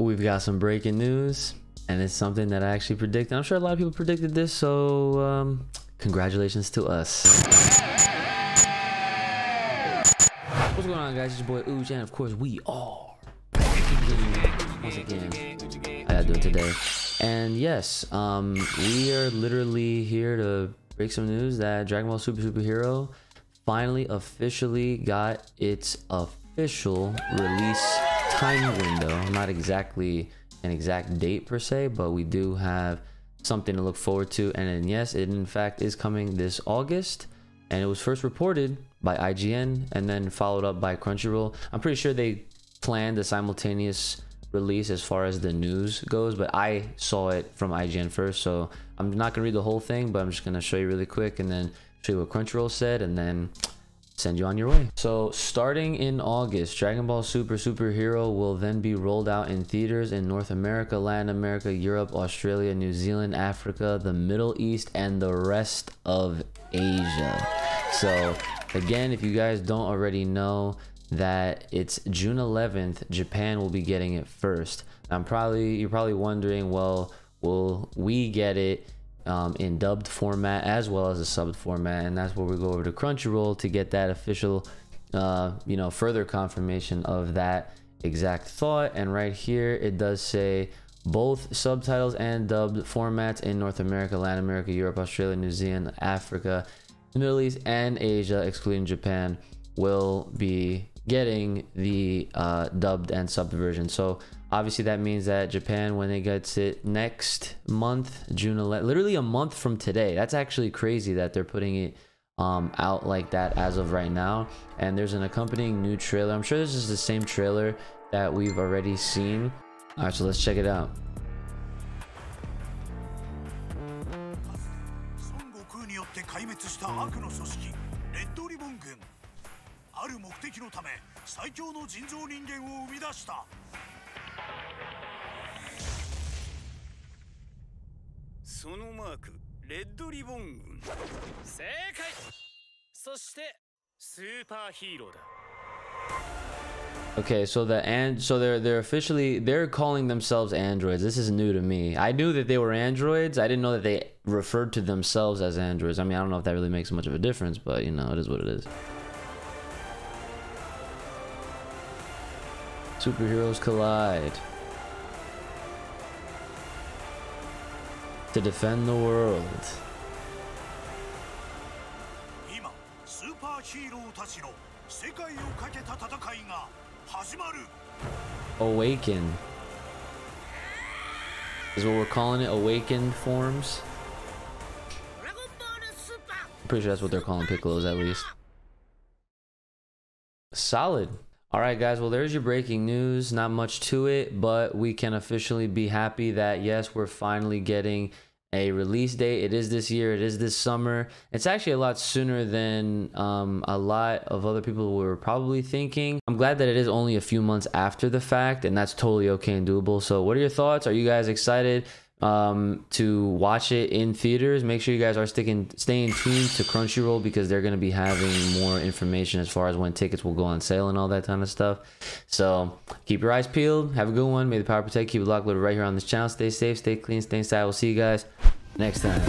we've got some breaking news, and it's something that I actually predicted. I'm sure a lot of people predicted this, so um, congratulations to us. What's going on, guys? It's your boy Ooch, and of course, we are once again. How y'all doing today? And yes, um, we are literally here to break some news that Dragon Ball Super Superhero finally officially got its official release time window. Not exactly an exact date per se, but we do have something to look forward to. And then, yes, it in fact is coming this August. And it was first reported by IGN and then followed up by Crunchyroll. I'm pretty sure they planned a simultaneous release as far as the news goes, but I saw it from IGN first. So I'm not gonna read the whole thing, but I'm just gonna show you really quick and then show you what Crunchyroll said and then send you on your way. So starting in August, Dragon Ball Super Superhero will then be rolled out in theaters in North America, Latin America, Europe, Australia, New Zealand, Africa, the Middle East, and the rest of Asia. So again, if you guys don't already know that it's June 11th, Japan will be getting it first. I'm probably you're probably wondering, well, will we get it um, in dubbed format as well as a subbed format and that's where we go over to crunchyroll to get that official uh, you know further confirmation of that exact thought. And right here it does say both subtitles and dubbed formats in north america latin america europe australia new zealand africa middle east and asia excluding japan will be getting the uh, dubbed and subbed version. So obviously that means that japan when it gets it next month june 11 literally a month from today that's actually crazy that they're putting it um, out like that as of right now. And there's an accompanying new trailer. I'm sure this is the same trailer that we've already seen. All right so let's check it out そのマークレッドリボン軍正解そしてスーパーヒーローだ Okay, so the and so they're they're officially they're calling themselves androids. This is new to me. I knew that they were androids. I didn't know that they referred to themselves as androids. I mean, I don't know if that really makes much of a difference, but you know, it is what it is. Superheroes collide to defend the world. Awaken is what we're calling it. Awakened forms. Pretty sure that's what they're calling Piccolo's at least. Solid. All right, guys. Well, there's your breaking news. Not much to it, but we can officially be happy that yes, we're finally getting a release date. It is this year. It is this summer. It's actually a lot sooner than um, a lot of other people were probably thinking. I'm glad that it is only a few months after the fact, and that's totally okay and doable. So, what are your thoughts? Are you guys excited um, to watch it in theaters? Make sure you guys are sticking, staying tuned to Crunchyroll because they're going to be having more information as far as when tickets will go on sale and all that kind of stuff. So, keep your eyes peeled. Have a good one. May the power protect. Keep it locked, loaded right here on this channel. Stay safe, stay clean, stay inside. We'll see you guys next time.